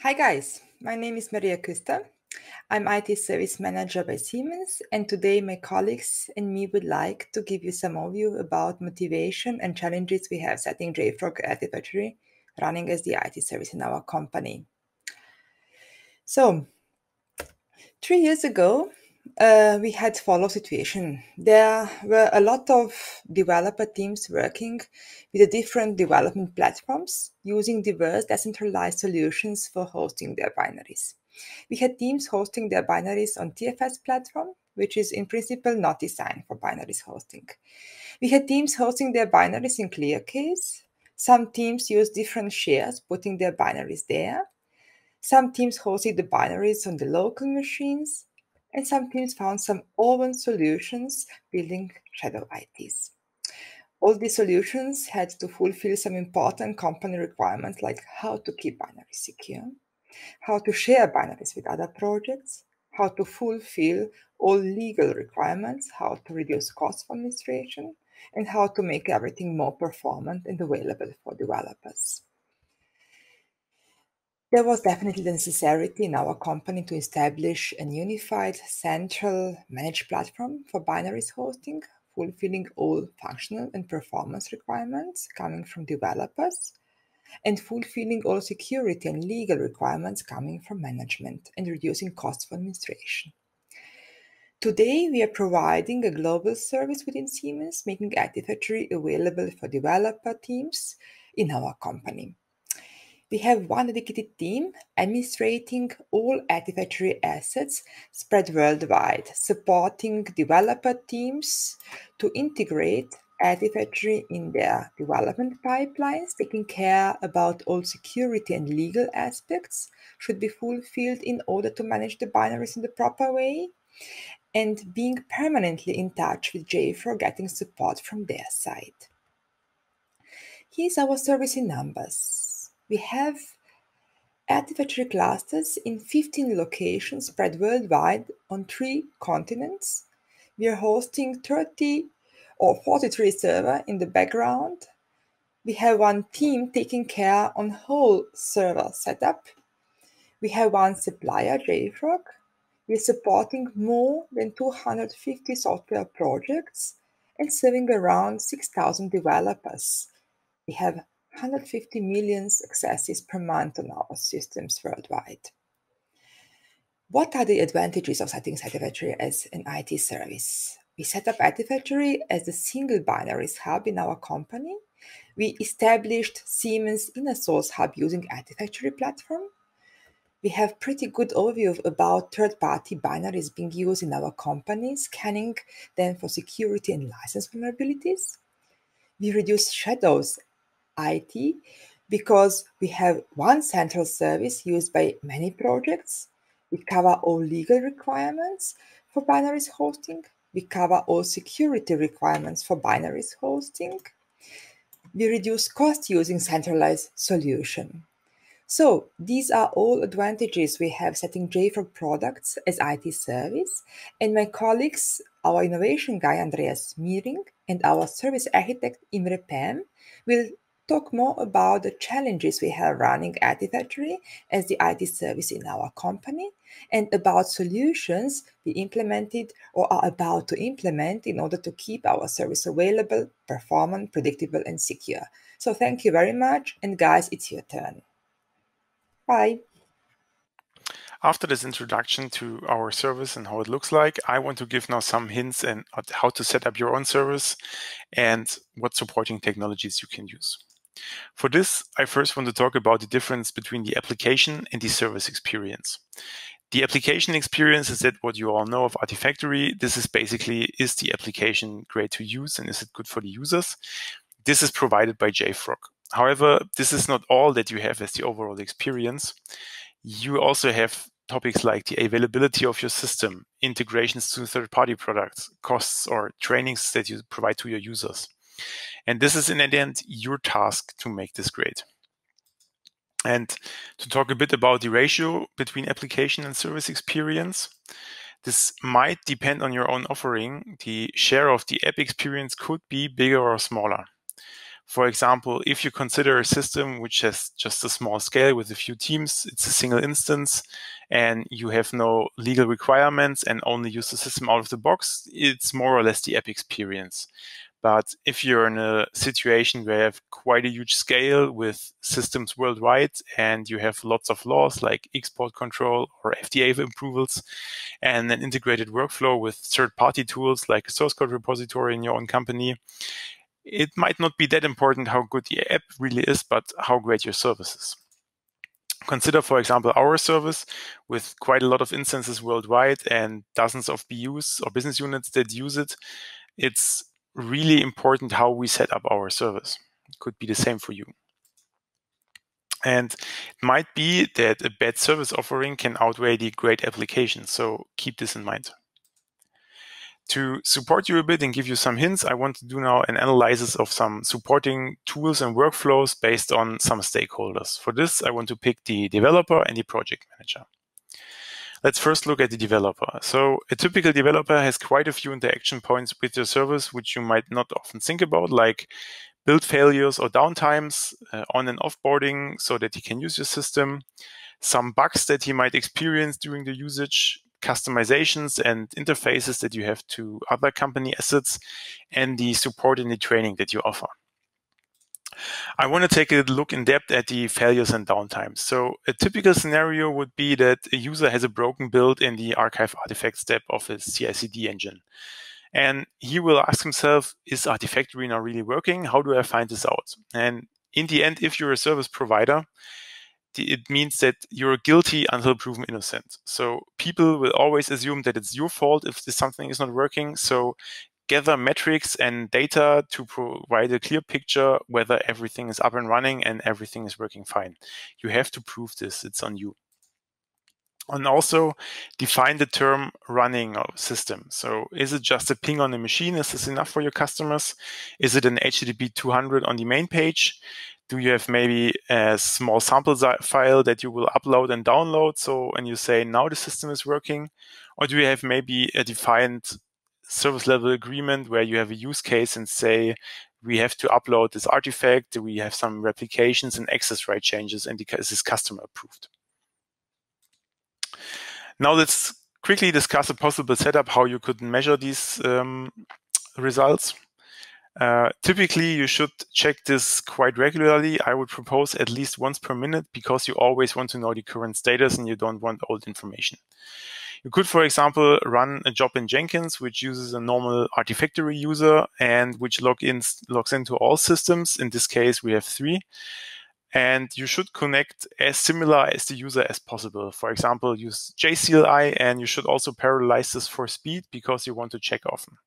Hi guys, my name is Marija Kuester. I'm IT Service Manager by Siemens, and today my colleagues and me would like to give you some overview about motivation and challenges we have setting JFrog Artifactory running as the IT service in our company. So, three years ago, uh, we had follow situation. There were a lot of developer teams working with the different development platforms using diverse decentralized solutions for hosting their binaries. We had teams hosting their binaries on TFS platform, which is in principle not designed for binaries hosting. We had teams hosting their binaries in ClearCase. Some teams used different shares, putting their binaries there. Some teams hosted the binaries on the local machines and some teams found some open solutions building shadow ITs. All these solutions had to fulfill some important company requirements like how to keep binaries secure, how to share binaries with other projects, how to fulfill all legal requirements, how to reduce costs for administration, and how to make everything more performant and available for developers. There was definitely the necessity in our company to establish a unified central managed platform for binaries hosting, fulfilling all functional and performance requirements coming from developers, and fulfilling all security and legal requirements coming from management and reducing costs for administration. Today, we are providing a global service within Siemens, making Artifactory available for developer teams in our company. We have one dedicated team administrating all Artifactory assets spread worldwide, supporting developer teams to integrate Artifactory in their development pipelines, taking care about all security and legal aspects should be fulfilled in order to manage the binaries in the proper way, and being permanently in touch with JFrog getting support from their side. Here's our service in numbers. We have Factory clusters in 15 locations spread worldwide on three continents. We are hosting 30 or 43 server in the background. We have one team taking care on whole server setup. We have one supplier, JFrog. We're supporting more than 250 software projects and serving around 6,000 developers. We have 150 million accesses per month on our systems worldwide. What are the advantages of setting Factory as an IT service? We set up Factory as the single binaries hub in our company. We established Siemens inner source hub using Factory platform. We have pretty good overview about third-party binaries being used in our company, scanning them for security and license vulnerabilities. We reduce shadows IT because we have one central service used by many projects. We cover all legal requirements for binaries hosting. We cover all security requirements for binaries hosting. We reduce cost using centralized solution. So these are all advantages we have setting JFrog products as IT service. And my colleagues, our innovation guy Andreas Miering and our service architect Imre Pem will talk more about the challenges we have running Artifactory as the IT service in our company and about solutions we implemented or are about to implement in order to keep our service available, performant, predictable, and secure. So thank you very much. And guys, it's your turn. Bye. After this introduction to our service and how it looks like, I want to give now some hints and uh, how to set up your own service and what supporting technologies you can use. For this, I first want to talk about the difference between the application and the service experience. The application experience is that what you all know of Artifactory. This is basically, is the application great to use and is it good for the users? This is provided by JFrog. However, this is not all that you have as the overall experience. You also have topics like the availability of your system, integrations to third-party products, costs or trainings that you provide to your users. And this is in the end your task to make this great. And to talk a bit about the ratio between application and service experience, this might depend on your own offering. The share of the app experience could be bigger or smaller. For example, if you consider a system which has just a small scale with a few teams, it's a single instance, and you have no legal requirements and only use the system out of the box, it's more or less the app experience. But if you're in a situation where you have quite a huge scale with systems worldwide and you have lots of laws like export control or FDA approvals and an integrated workflow with third party tools like a source code repository in your own company, it might not be that important how good the app really is, but how great your service is. Consider, for example, our service with quite a lot of instances worldwide and dozens of BUs or business units that use it. It's really important how we set up our service. It could be the same for you. And it might be that a bad service offering can outweigh the great application. So keep this in mind. To support you a bit and give you some hints, I want to do now an analysis of some supporting tools and workflows based on some stakeholders. For this, I want to pick the developer and the project manager. Let's first look at the developer. So a typical developer has quite a few interaction points with your service, which you might not often think about, like build failures or downtimes, uh, on and offboarding so that he can use your system, some bugs that he might experience during the usage, customizations and interfaces that you have to other company assets, and the support and the training that you offer. I want to take a look in depth at the failures and downtimes. So a typical scenario would be that a user has a broken build in the archive artifact step of his CI/CD engine. And he will ask himself, is Artifactory now really working? How do I find this out? And in the end, if you're a service provider, it means that you're guilty until proven innocent. So people will always assume that it's your fault if something is not working. So gather metrics and data to provide a clear picture whether everything is up and running and everything is working fine. You have to prove this. It's on you. And also define the term running system. So is it just a ping on the machine? Is this enough for your customers? Is it an HTTP 200 on the main page? Do you have maybe a small sample file that you will upload and download? So, and you say now the system is working, or do you have maybe a defined service level agreement where you have a use case and say, we have to upload this artifact, we have some replications and access right changes, and this is customer approved. Now let's quickly discuss a possible setup how you could measure these um, results. Uh, typically, you should check this quite regularly. I would propose at least once per minute because you always want to know the current status and you don't want old information. You could, for example, run a job in Jenkins, which uses a normal Artifactory user and which log in, logs into all systems. In this case, we have three. And you should connect as similar as the user as possible. For example, use JCLI, and you should also parallelize this for speed because you want to check often.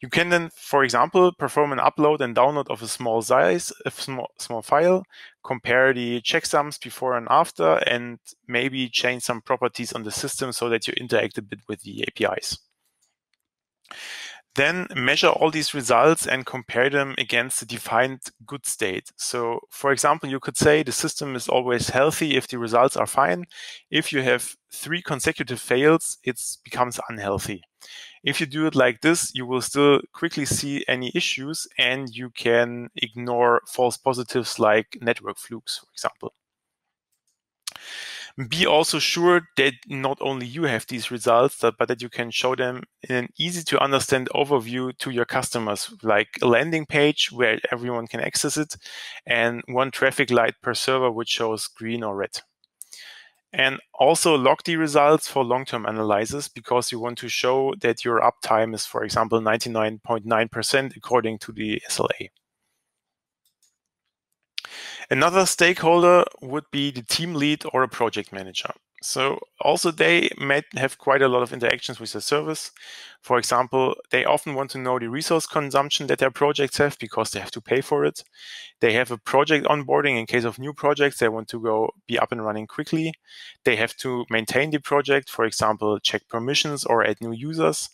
You can then, for example, perform an upload and download of a small size, a small, small file, compare the checksums before and after, and maybe change some properties on the system so that you interact a bit with the APIs. Then measure all these results and compare them against the defined good state. So, for example, you could say the system is always healthy if the results are fine. If you have three consecutive fails, it becomes unhealthy. If you do it like this, you will still quickly see any issues and you can ignore false positives like network flukes, for example. Be also sure that not only you have these results, but that you can show them in an easy to understand overview to your customers, like a landing page where everyone can access it and one traffic light per server, which shows green or red and also log the results for long-term analysis because you want to show that your uptime is, for example, 99.9% according to the SLA. Another stakeholder would be the team lead or a project manager. So also they might have quite a lot of interactions with the service. For example, they often want to know the resource consumption that their projects have because they have to pay for it. They have a project onboarding in case of new projects. They want to go be up and running quickly. They have to maintain the project, for example, check permissions or add new users.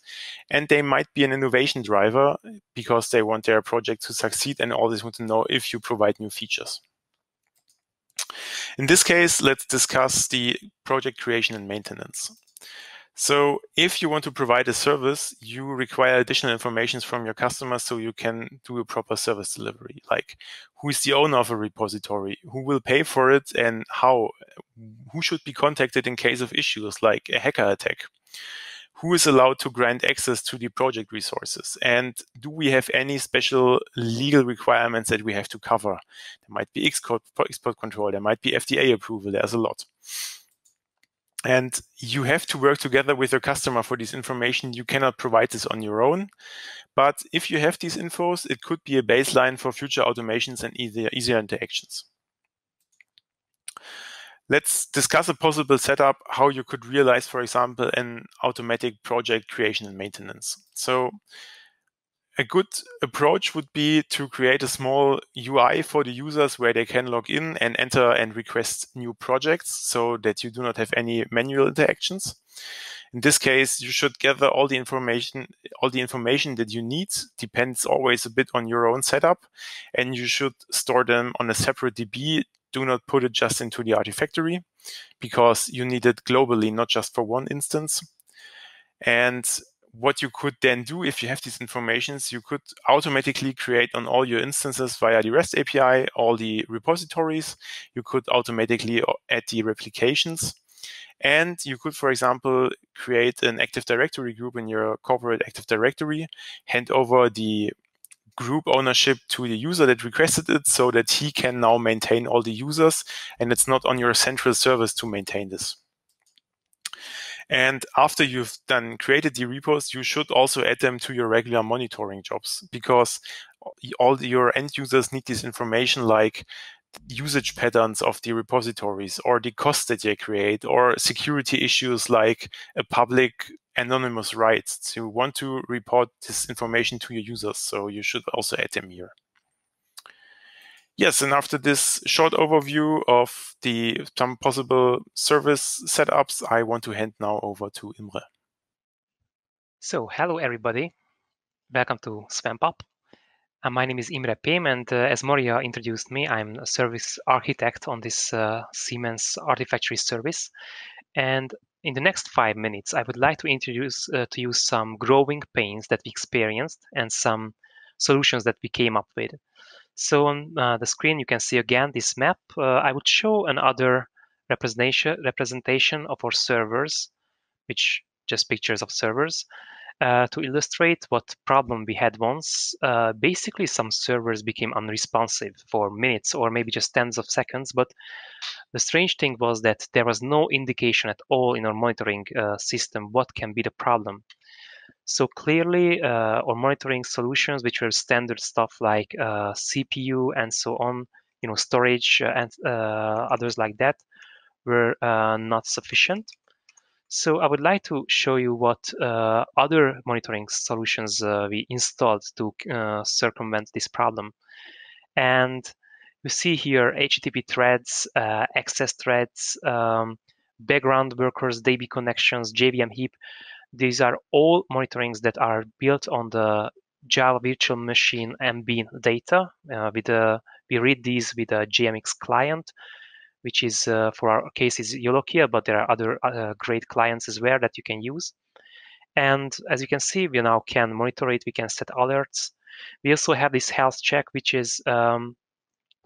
And they might be an innovation driver because they want their project to succeed and always want to know if you provide new features. In this case, let's discuss the project creation and maintenance. So if you want to provide a service, you require additional information from your customers so you can do a proper service delivery. Like who is the owner of a repository, who will pay for it, and how, who should be contacted in case of issues like a hacker attack. Who is allowed to grant access to the project resources? And do we have any special legal requirements that we have to cover? There might be export, control, there might be FDA approval, there's a lot. And you have to work together with your customer for this information. You cannot provide this on your own. But if you have these infos, it could be a baseline for future automations and easier, easier interactions. Let's discuss a possible setup, how you could realize, for example, an automatic project creation and maintenance. So a good approach would be to create a small UI for the users where they can log in and enter and request new projects so that you do not have any manual interactions. In this case, you should gather all the information, all the information that you need depends always a bit on your own setup and you should store them on a separate DB. Do not put it just into the Artifactory because you need it globally, not just for one instance. And what you could then do if you have these informations, you could automatically create on all your instances via the REST API all the repositories. You could automatically uh, add the replications. And you could, for example, create an Active Directory group in your corporate Active Directory, hand over the group ownership to the user that requested it so that he can now maintain all the users and it's not on your central service to maintain this. And after you've done created the repos, you should also add them to your regular monitoring jobs because all your end users need this information like usage patterns of the repositories or the costs that they create or security issues like a public anonymous rights to want to report this information to your users. So you should also add them here. Yes, and after this short overview of the some possible service setups, I want to hand now over to Imre. So, hello everybody. Welcome to SwampUp. Uh, my name is Imre Pém, and uh, as Marija introduced me, I'm a service architect on this uh, Siemens Artifactory service. And in the next five minutes, I would like to introduce uh, to you some growing pains that we experienced and some solutions that we came up with. So on uh, the screen, you can see again this map. Uh, I would show another representation representation of our servers, which just pictures of servers, uh, to illustrate what problem we had once. Uh, basically, some servers became unresponsive for minutes or maybe just tens of seconds. But the strange thing was that there was no indication at all in our monitoring uh, system what can be the problem. So clearly, uh, our monitoring solutions, which were standard stuff like uh, CPU and so on, you know, storage and others like that, were not sufficient. So I would like to show you what uh, other monitoring solutions we installed to circumvent this problem. And you see here HTTP threads, access threads, um, background workers, DB connections, JVM heap. These are all monitorings that are built on the Java Virtual Machine MBean data. Uh, with a, we read these with a JMX client, which is uh, for our case is Jolokia, but there are other uh, great clients as well that you can use. And as you can see, we now can monitor it. We can set alerts. We also have this health check, which is um,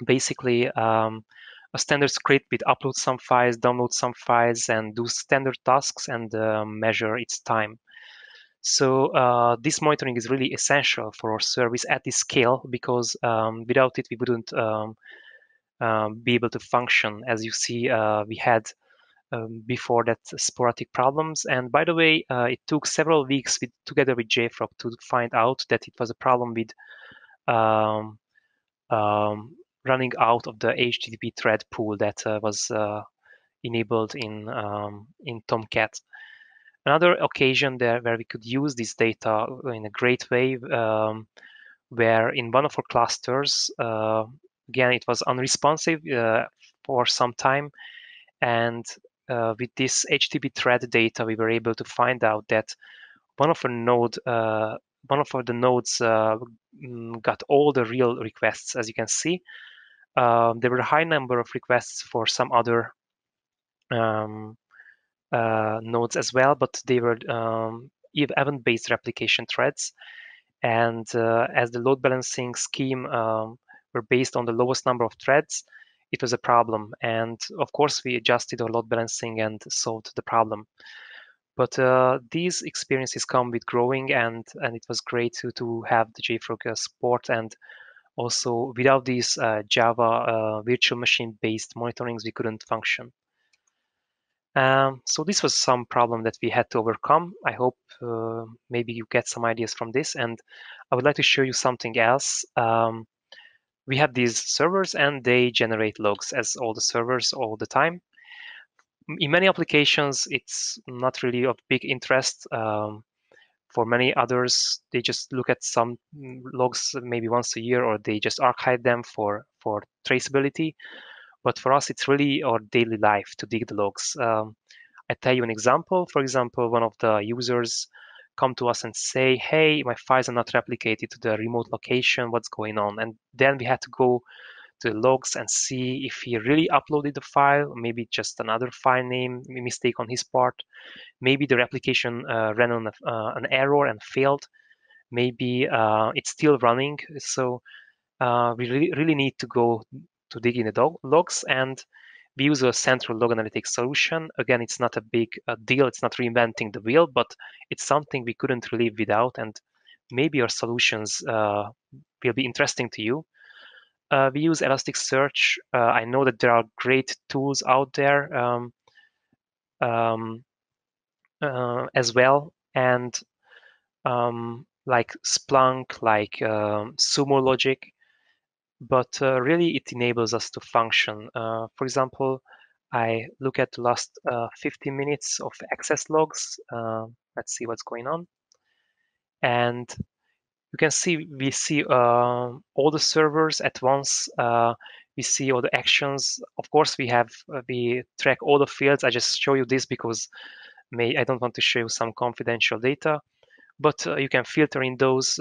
basically um, a standard script with upload some files, download some files, and do standard tasks and uh, measure its time. So uh, this monitoring is really essential for our service at this scale because um, without it, we wouldn't um, um, be able to function. As you see, uh, we had um, before that sporadic problems. And by the way, uh, it took several weeks with, together with JFrog to find out that it was a problem with um, um, running out of the HTTP thread pool that uh, was uh, enabled in um, in Tomcat. Another occasion there where we could use this data in a great way, where in one of our clusters, uh, again it was unresponsive uh, for some time, and uh, with this HTTP thread data, we were able to find out that one of our node uh, one of the nodes uh, mm, got all the real requests, as you can see, um, there were a high number of requests for some other um, uh, nodes as well, but they were um, event-based replication threads. And uh, as the load balancing scheme um, were based on the lowest number of threads, it was a problem. And of course, we adjusted our load balancing and solved the problem. But uh, these experiences come with growing, and and it was great to to have the JFrog support. And also, without these uh, Java uh, virtual machine based monitorings, we couldn't function. Um, so this was some problem that we had to overcome. I hope uh, maybe you get some ideas from this. And I would like to show you something else. Um, we have these servers and they generate logs as all the servers all the time. In many applications, it's not really of big interest. Um, for many others, they just look at some logs maybe once a year or they just archive them for, for traceability. But for us, it's really our daily life to dig the logs. Um, I tell you an example. For example, one of the users come to us and say, hey, my files are not replicated to the remote location. What's going on? And then we had to go to the logs and see if he really uploaded the file, maybe just another file name mistake on his part. Maybe the replication uh, ran on a, uh, an error and failed. Maybe uh, it's still running. So uh, we really, really need to go to dig in the logs and we use a central log analytics solution. Again, it's not a big uh, deal. It's not reinventing the wheel, but it's something we couldn't live without. And maybe our solutions uh, will be interesting to you. Uh, we use Elasticsearch. Uh, I know that there are great tools out there um, um, uh, as well. And um, like Splunk, like um, Sumo Logic, but uh, really it enables us to function. Uh, for example, I look at the last uh, 15 minutes of access logs. Uh, let's see what's going on. And you can see we see uh, all the servers at once. Uh, we see all the actions. Of course, we have we track all the fields. I just show you this because may I don't want to show you some confidential data, but you can filter in those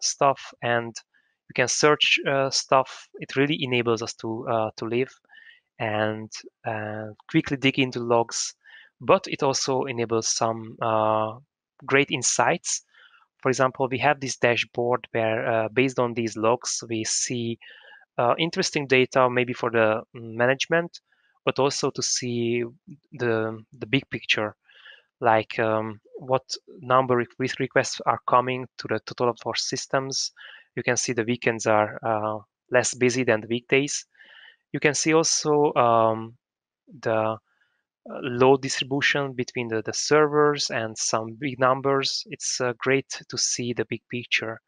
stuff and you can search uh, stuff. It really enables us to uh, to live and uh, quickly dig into logs. But it also enables some great insights. For example, we have this dashboard where, based on these logs, we see interesting data, maybe for the management, but also to see the the big picture, like um, what number of requests are coming to the total of our systems, you can see the weekends are uh, less busy than the weekdays. You can see also um, the uh, load distribution between the, the servers and some big numbers. It's uh, great to see the big picture.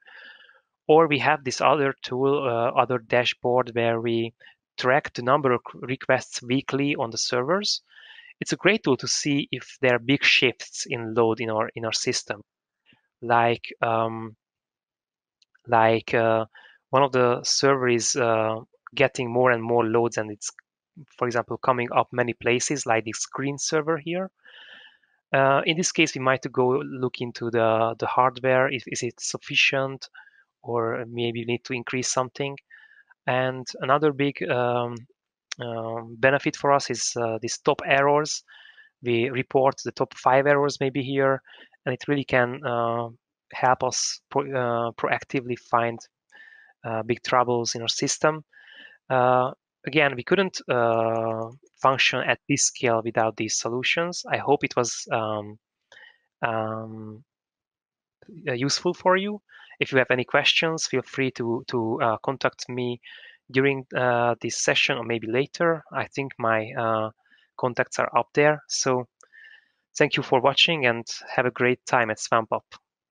Or we have this other tool, uh, other dashboard where we track the number of requests weekly on the servers. It's a great tool to see if there are big shifts in load in our in our system. Like um, like uh, one of the servers uh, getting more and more loads and it's for example coming up many places like the screen server here. Uh, in this case we might go look into the the hardware if is it sufficient or maybe need to increase something. And another big um, um, benefit for us is uh, these top errors. We report the top five errors maybe here and it really can uh, help us pro, uh, proactively find uh, big troubles in our system. Uh, again, we couldn't function at this scale without these solutions. I hope it was um, um, useful for you. If you have any questions, feel free to to uh, contact me during uh, this session or maybe later. I think my uh, contacts are up there. So thank you for watching and have a great time at SwampUp.